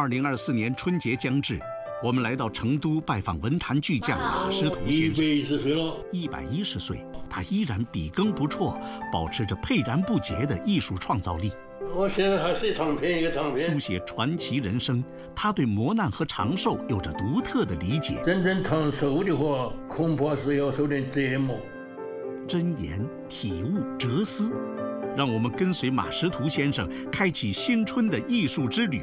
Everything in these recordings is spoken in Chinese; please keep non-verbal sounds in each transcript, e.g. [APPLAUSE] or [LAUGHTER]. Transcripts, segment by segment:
二零二四年春节将至，我们来到成都拜访文坛巨匠马识途一先生。百一十岁了，一百一十岁，他依然笔耕不辍，保持着沛然不竭的艺术创造力，我现在还写唱片一个唱书，写传奇人生。他对磨难和长寿有着独特的理解。真正长寿的话，恐怕是要受点折磨。箴言、体悟、哲思，让我们跟随马识途先生开启新春的艺术之旅。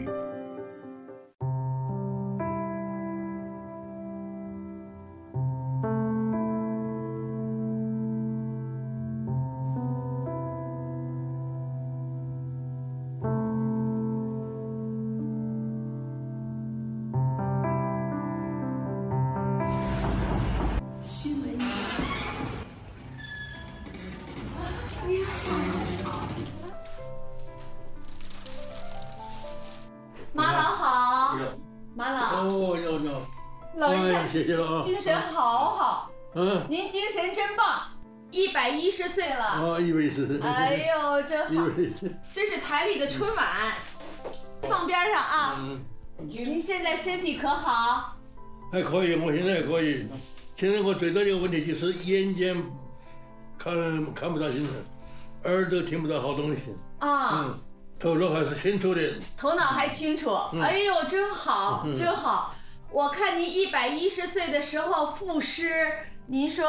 马老好，马老，哦，要要，老人家哎谢谢了啊。精神好好，嗯，您精神真棒，一百一十岁了，啊，一百一十岁。哎呦，真好。这是台里的春晚，放边上啊。嗯，您现在身体可好？还可以，我现在还可以。现在我最大的一个问题就是眼睛看看不到星辰，耳朵听不到好东西。啊，嗯，头脑还是清楚的。头脑还清楚，哎呦，真好，嗯真好。我看您一百一十岁的时候赋诗，您说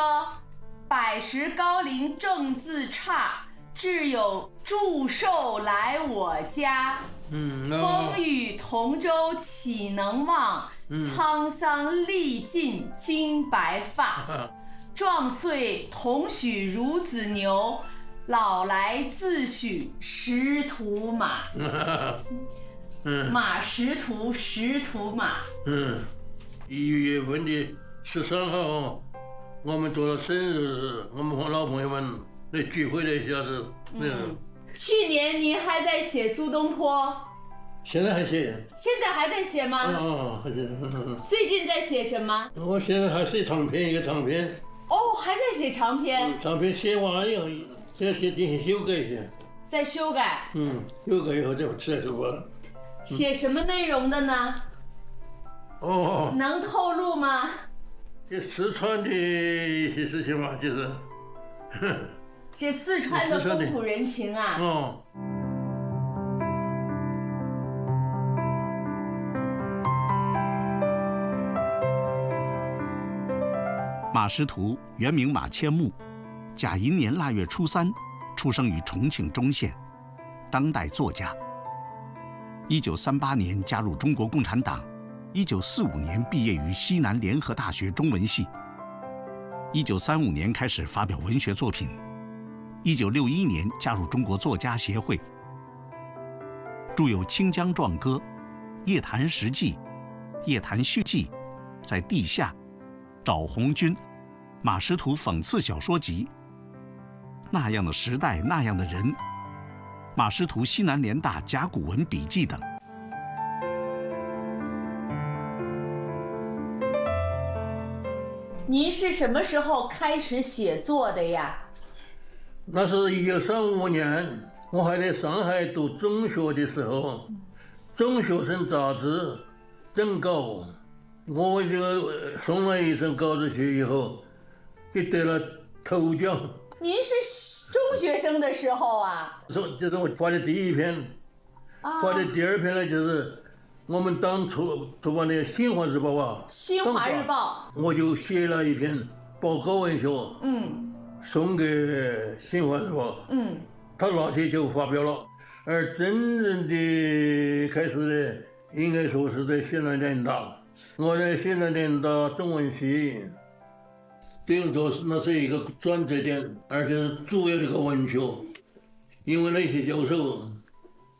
“百十高龄正自差，挚友祝寿来我家。嗯，啊风雨同舟岂能忘？沧桑历尽金白发。啊 [LAUGHS] 壮岁同许孺子牛，老来自许识途马。嗯 [LAUGHS] 马识途，识途马。嗯，一月份的十三号，我们做了生日，我们和老朋友们来聚会了一下子。嗯，去年您还在写苏东坡，现在还写。现在还在写吗？啊，还写。最近在写什么？我现在还写长篇一个长篇，哦，还在写长篇，长篇写完了以后，再写进行修改一下。在修改。嗯，修改以后再再出发。写什么内容的呢？哦，能透露吗？这四川的一些事情嘛，就是，[LAUGHS] 这四川的四川的风土人情啊。哦，马识途原名马千木，甲寅年腊月初三出生于重庆忠县，当代作家。一九三八年加入中国共产党，一九四五年毕业于西南联合大学中文系。一九三五年开始发表文学作品，一九六一年加入中国作家协会，著有《清江壮歌》《夜谈实记》《夜谈续记》《在地下》《找红军》《马识途讽刺小说集》《那样的时代那样的人》《马识途西南联大甲骨文笔记》等。您是什么时候开始写作的呀？那是一九三五年，我还在上海读中学的时候，中学生杂志征稿，我就送了一份稿子去以后，就得了头奖。您是中学生的时候啊？是，就是我发的第一篇，啊，发的第二篇呢，就是我们当初出版的《新华日报》啊，《新华日报我就写了一篇报告文学，》。嗯送给《新华日报》，嗯，他那天就发表了。而真正的开始呢，应该说是在西南联大。我在西南联大中文系，等于说是那是一个转折点，而且是主要的一个文学，因为那些教授，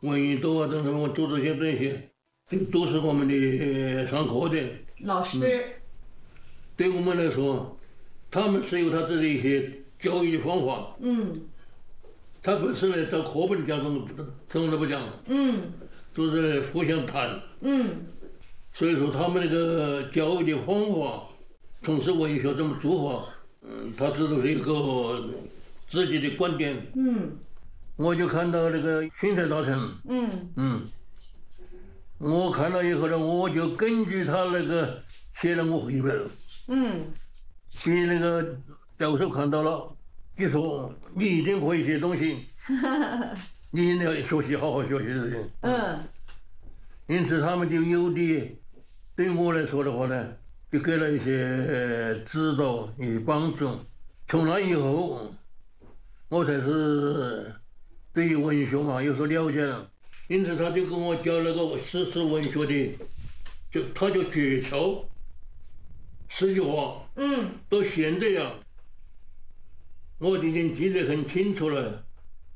文艺多啊等什么组织些这些，都都是我们的上课的。老师，对我们来说，他们是有他自己一些教育的方法。嗯。他不是来找课本讲，什什么都不讲，嗯。都是来互相谈。嗯。所以说他们那个教育的方法，从事文学这么做法，嗯，他这都是一个自己的观点。嗯。我就看到那个训才大臣，嗯。嗯，我看了以后呢，我就根据他那个写了我回本，嗯。去那个教授看到了，你说你一定可以写东西，[LAUGHS] 你一定要学习，好好学习这些。嗯。因此，他们就有的对我来说的话呢，就给了一些指导与帮助。从那以后，我才是对于文学嘛有所了解了。因此，他就跟我教那个诗词文学的，就他就诀窍。十句话，嗯到现在呀，我已经记得很清楚了，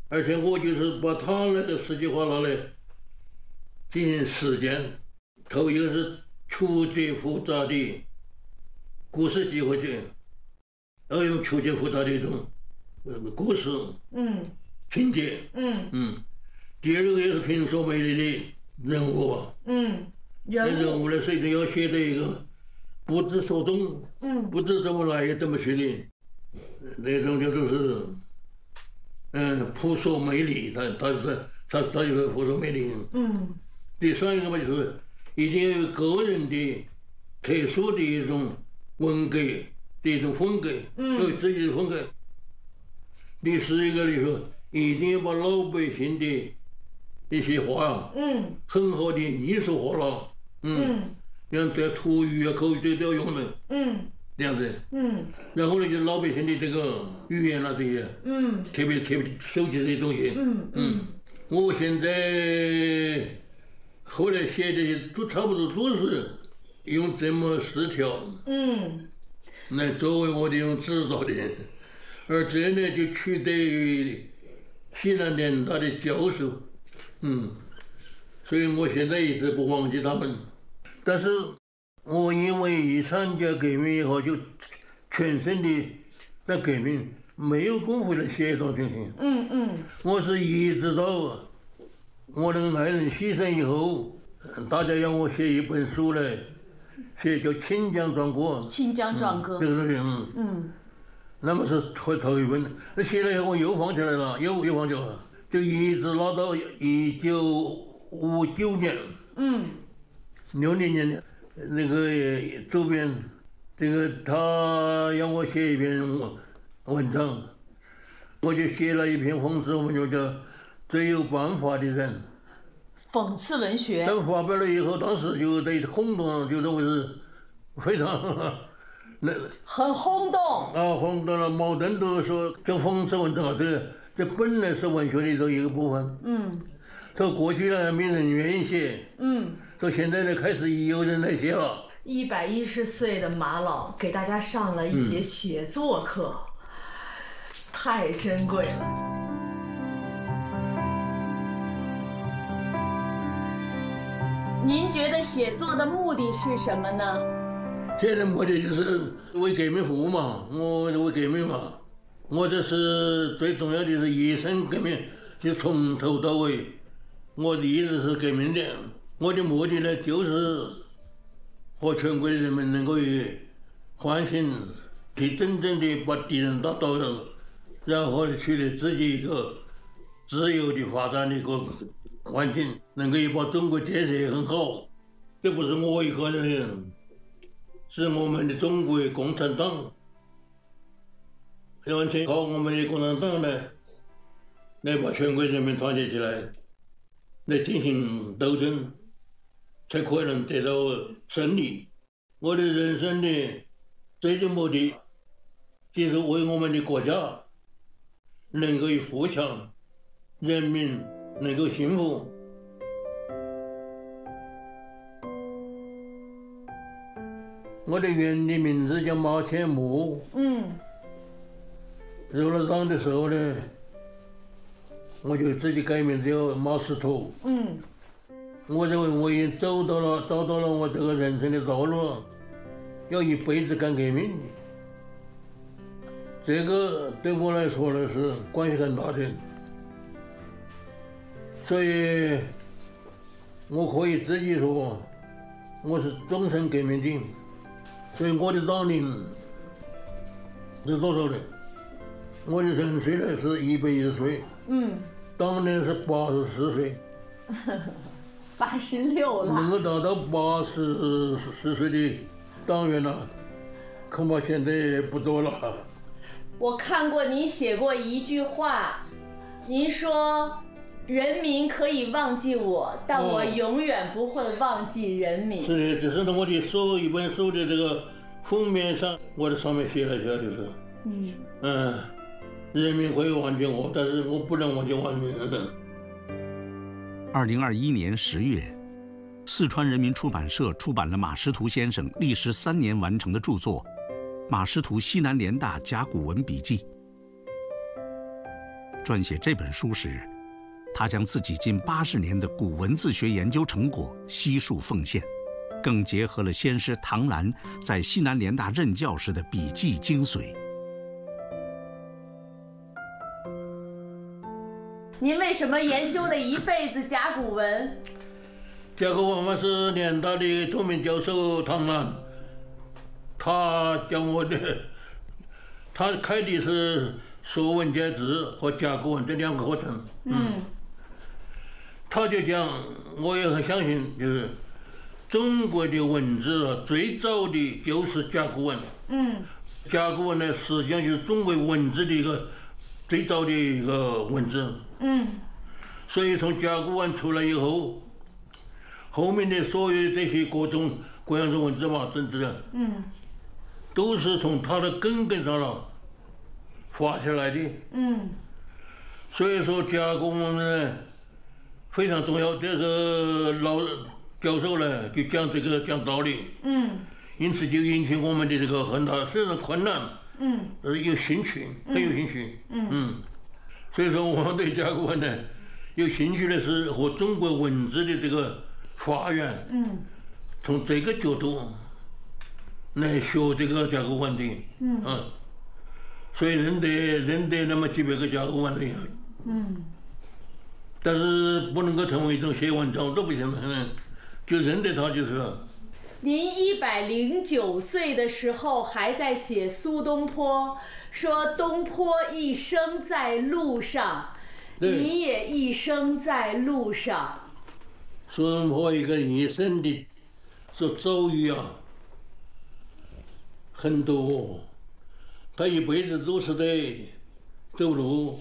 而且我就是把他那个十句话拿来进行实践。头一个是曲折复杂的故事机会去，要用曲折复杂的一种呃故事嗯。情节，嗯。嗯。第二个也是平说美丽的人物吧，嗯，那人物。呢是一定要写的一个不知所踪，嗯。不知怎么来也怎么去的，那种就是，嗯，扑朔美丽，他他是他他就是扑朔迷离。嗯第三一个嘛，就是一定要有个人的特殊的一种文革的一种风格，嗯。有自己的风格。第四一个就是说，一定要把老百姓的一些话啊，嗯。很好的艺术化了，嗯，嗯。像这土语啊、口语这都要用的，嗯。这样子。嗯。然后呢，就是老百姓的这个语言啊这些，嗯。特别特别收集这些东西。嗯。嗯，我现在后来写的都差不多都是用这么四条嗯。来作为我的一种指导的，而这呢就取得于西南联大的教授，嗯，所以我现在一直不忘记他们，但是我因为一参加革命以后就全身的在革命，没有功夫来写东西。嗯嗯。我是一直到我那个爱人牺牲以后，大家要我写一本书嘞，写叫《清江壮歌》。清江壮歌这个东西，嗯，嗯。那么是头头一本，那写了以后我又放起来了，又又放起来了，就一直拉到一九五九年，嗯。六零年的那个主编，这个他让我写一篇文文章，我就写了一篇讽刺文章，叫《最有办法的人》。讽刺文学等发表了以后，当时就对轰动，就认为是非常 [LAUGHS] 那很轰动啊轰动了。矛盾都说这讽刺文章啊，这这本来是文学的这一个部分，嗯这过去呢没人愿意写，嗯这现在呢开始有人来写了。一百一十岁的马老给大家上了一节写作课，太珍贵了。您觉得写作的目的是什么呢？现在目的就是为革命服务嘛，我为革命嘛，我这是最重要的是一生革命，就从头到尾，我的一直是革命的。我的目的呢，就是和全国人民能够有唤醒，去真正的把敌人打倒了，然后，取得自己一个自由的发展的一个环境，能够把中国建设很好。这不是我一个人的。是我们的中国共产党，完全靠我们的共产党来，来把全国人民团结起来，来进行斗争，才可能得到胜利。我的人生的最终目的，就是为我们的国家能够富强，人民能够幸福。我的原的名字叫马千木，嗯入了党的时候呢，我就自己改名叫马识途。嗯我认为我已经走到了，找到了我这个人生的道路了，要一辈子干革命。这个对我来说呢是关系很大的，所以我可以自己说，我是终身革命军。所以我的党龄是多少呢？我的人岁呢是一百一十岁，嗯当年是八十四岁。[LAUGHS] 八十六了。能够达到八十四岁的党员呢，恐怕现在不多了。我看过您写过一句话，您说人民可以忘记我，但我永远不会忘记人民。是的，这是我的书一本书的这个封面上，我在上面写了一下，就是，嗯，嗯，人民会忘记我，但是我不能忘记人民。二零二一年十月，四川人民出版社出版了马识途先生历时三年完成的著作《马识途西南联大甲骨文笔记》。撰写这本书时，他将自己近八十年的古文字学研究成果悉数奉献，更结合了先师唐兰在西南联大任教时的笔记精髓。您为什么研究了一辈子甲骨文？甲骨文嘛是联大的著名教授唐兰，他教我的，[LAUGHS] 他开的是《说文解字》和甲骨文这两个课程。嗯他就讲，我也很相信，就是中国的文字啊，最早的就是甲骨文。嗯甲骨文呢，实际上就是中国文字的一个最早的一个文字。嗯所以从甲骨文出来以后，后面的所有这些各种各样的文字嘛，政治的，嗯都是从它的根根上了发下来的。嗯所以说甲骨文呢非常重要。这个老教授呢就讲这个讲道理，嗯因此就引起我们的这个很大虽然困难，嗯呃有兴趣，很有兴趣。嗯所以说我们对甲骨文呢有兴趣的是和中国文字的这个发源，嗯从这个角度来学这个甲骨文的。嗯嗯，所以认得认得那么几百个甲骨文的呀。嗯但是不能够成为一种写文章都不行了，就认得他就是了。您一百零九岁的时候还在写苏东坡，说东坡一生在路上，你也一生在路上。苏东坡一个一生的这遭遇啊，很多，他一辈子都是在走路。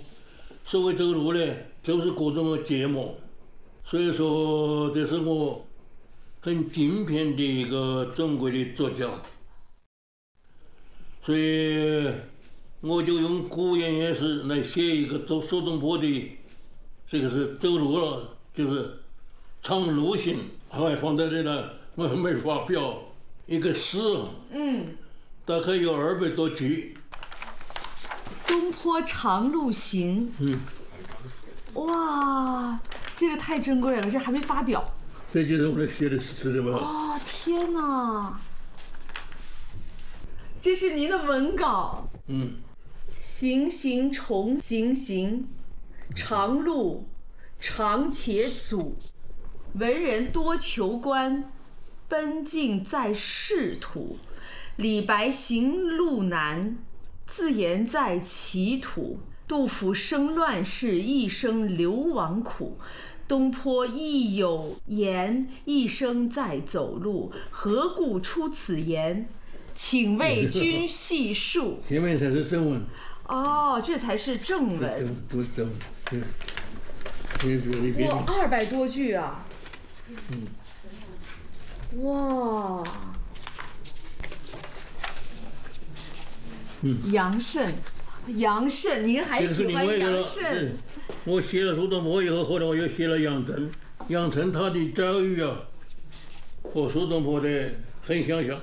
所谓走路呢，就是各种的折磨。所以说，这是我很敬佩的一个中国的作家。所以，我就用古言也是来写一个走苏东坡的，这个是走路了，就是长路行，还放在这了，我还没发表一个诗，嗯，大概有二百多句。东坡长路行。嗯，哇，这个太珍贵了，这还没发表。这就是我写的诗的吧？哦，天哪！这是您的文稿。嗯，行行重行行，长路长且阻，文人多求官，奔进在仕途。李白行路难，自言在歧途。杜甫生乱世，一生流亡苦。东坡亦有言，一生在走路。何故出此言？请为 [LAUGHS] 君细述。前面才是正文，哦，这才是正文。正都是正文，对。这是里边哇，二百多句啊！哇，杨慎，杨慎，您还喜欢。杨慎嗯？我写了苏东坡以后，后来我又写了杨震。杨震他的遭遇啊，和苏东坡的很相像。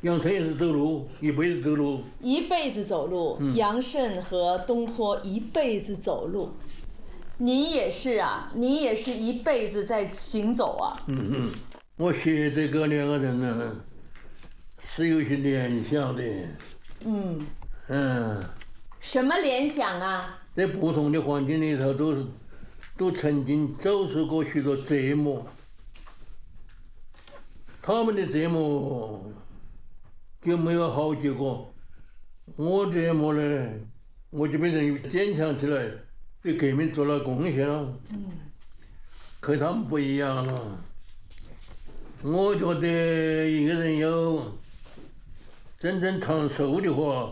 杨震也是走路，一辈子走路。一辈子走路，杨慎和东坡一辈子走路。您也是啊，您也是一辈子在行走啊。嗯嗯，我写这个两个人呢，是有些联想的。嗯，嗯，什么联想啊？在不同的环境里头，都是都曾经遭受过许多折磨。他们的折磨就没有好结果，我折磨呢，我就变成坚强起来，对革命做了贡献了。可他们不一样了。我觉得一个人要真正长寿的话，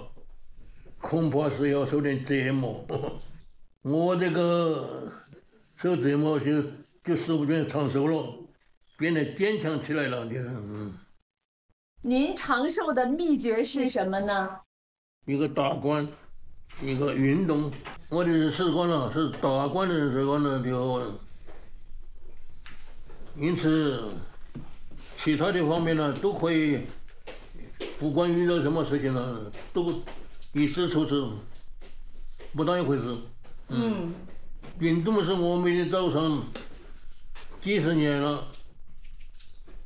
恐怕是要受点折磨。[LAUGHS] 我这个受折磨就就使不准长寿了，变得坚强起来了，就是嗯。您长寿的秘诀是什么呢？一个达观，一个运动。我的习惯了是达观的习惯了就，因此其他的方面呢都可以，不管遇到什么事情了，都一次处置不当一回事。嗯，运动是我每天早上几十年了。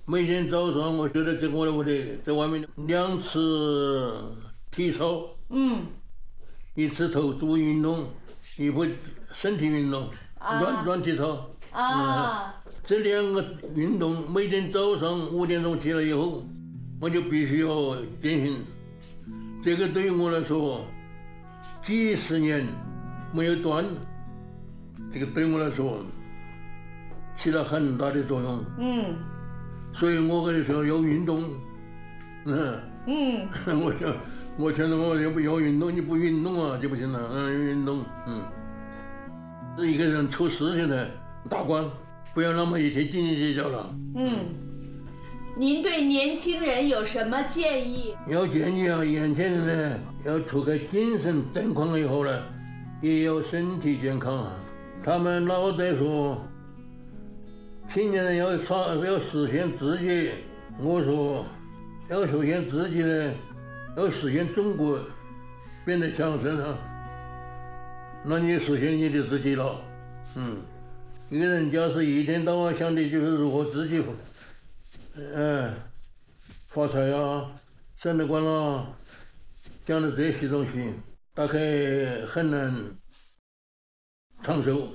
每天早上，我就在在我的屋里，在外面两次体操，嗯，一次头部运动，一回身体运动，啊软软体操。啊，这两个运动，每天早上五点钟起来以后，我就必须要进行。这个对于我来说，几十年没有断，这个对我来说起了很大的作用。嗯所以我跟你说要运动，嗯，嗯，[LAUGHS] 我想我现在我要不要运动，你不运动啊就不行了，嗯，运动，嗯，是一个人出事情的大官，不要那么一天斤斤计较了。嗯，您对年轻人有什么建议？要建议啊，年轻人呢，要除开精神状况以后呢，也要身体健康啊。他们老在说，青年人要创要实现自己，我说要实现自己呢，要实现中国变得强盛啊，那你实现你的自己了。嗯，一个人家是一天到晚想的就是如何自己，嗯、发财呀，升得官啦，讲的这些东西，大概很难长寿。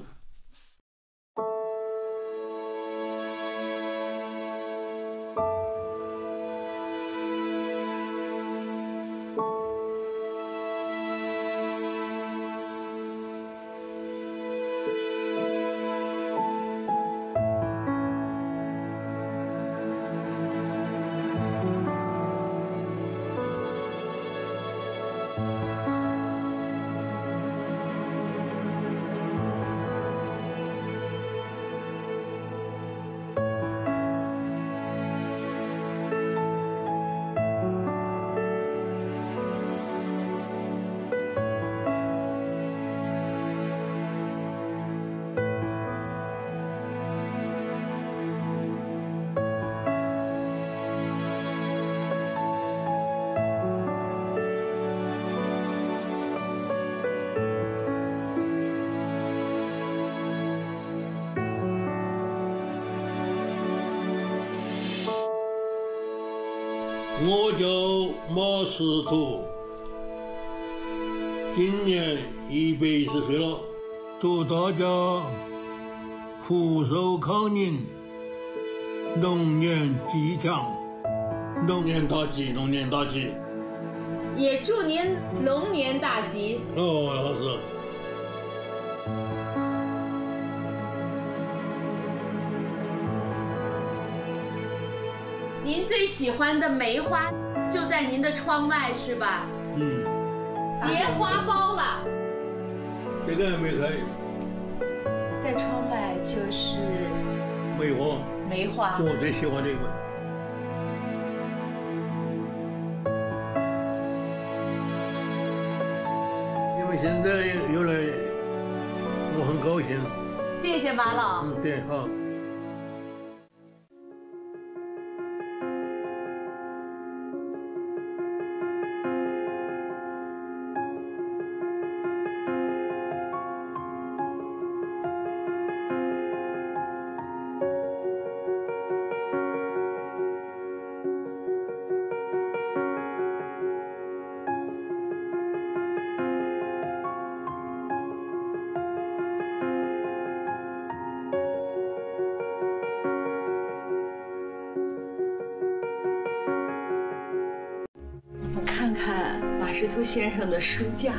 马识途，今年一百一十岁了，祝大家福寿康宁，龙年吉祥，龙年大吉，龙年大吉。也祝您龙年大吉。哦，老师。您最喜欢的梅花就在您的窗外是吧？嗯，结花苞了，这个还没来，在窗外就是梅花梅花是。我最喜欢的一个。你们现在又来，我很高兴。谢谢马老。嗯，对，好。先生的书架。